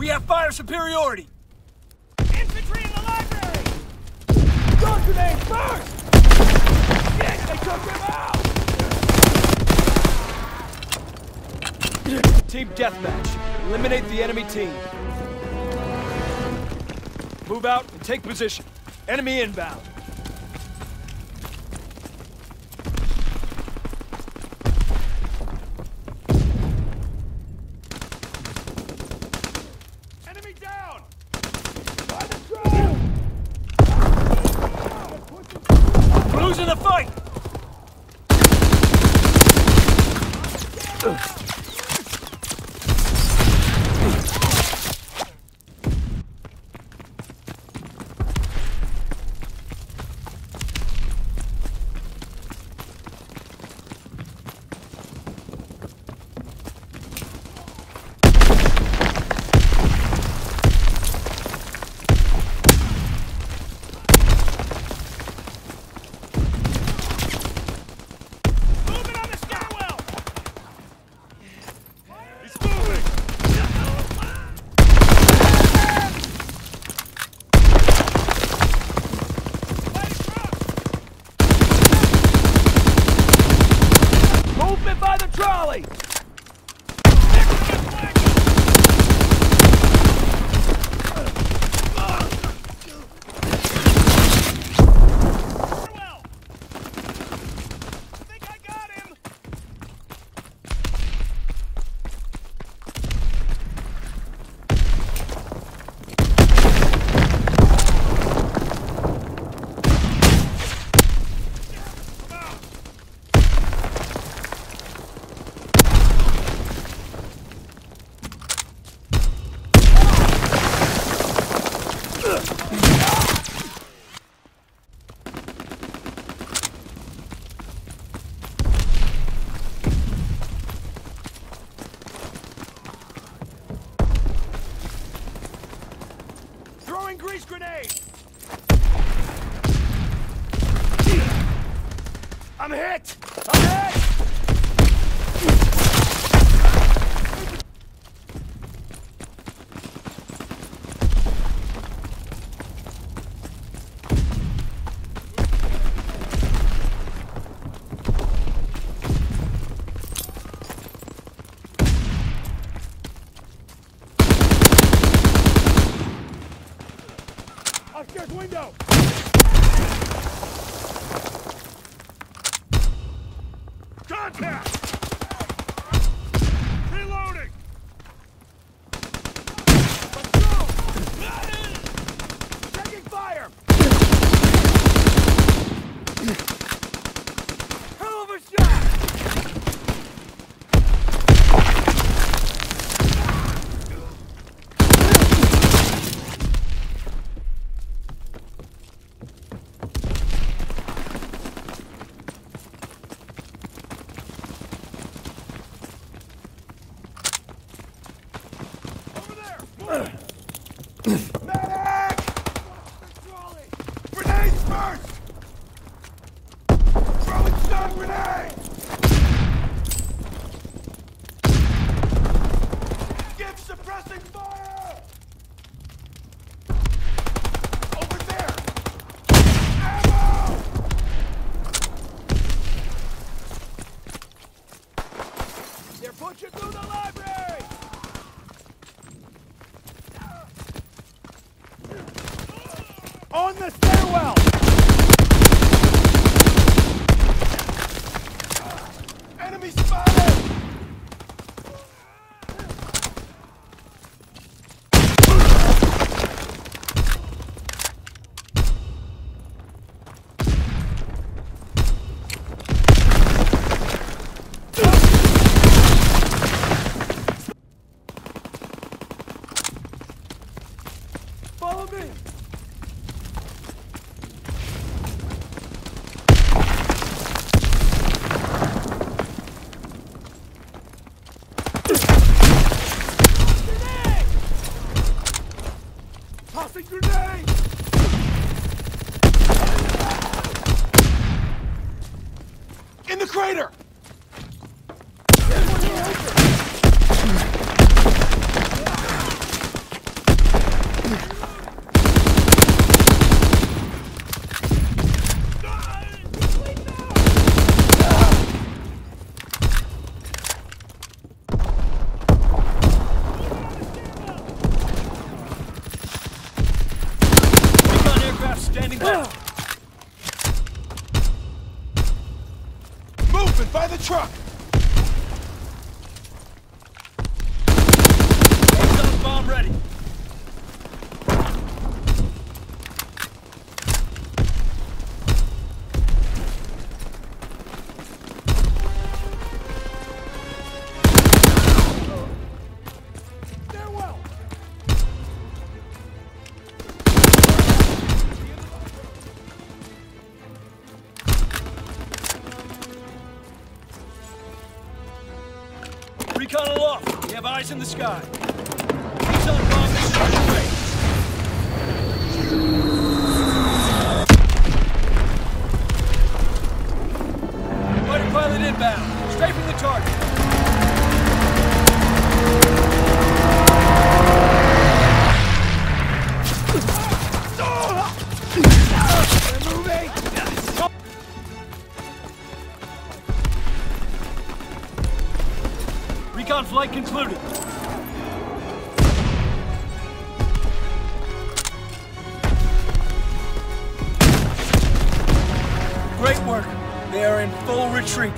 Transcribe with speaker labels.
Speaker 1: We have fire superiority!
Speaker 2: Infantry in the library!
Speaker 1: Stun grenade first! Shit, they took him out! Team deathmatch. Eliminate the enemy team. Move out and take position. Enemy inbound.
Speaker 2: Moving on the stairwell! He's moving!
Speaker 1: Movement I'm hit! I'm
Speaker 2: Contact! Reloading!
Speaker 1: Let's go! Taking fire! Crater!
Speaker 3: Moving! By the truck!
Speaker 1: Bomb ready. Recon aloft. We have eyes in the sky. Zone bomb mission flight concluded. Great work. They are in full retreat.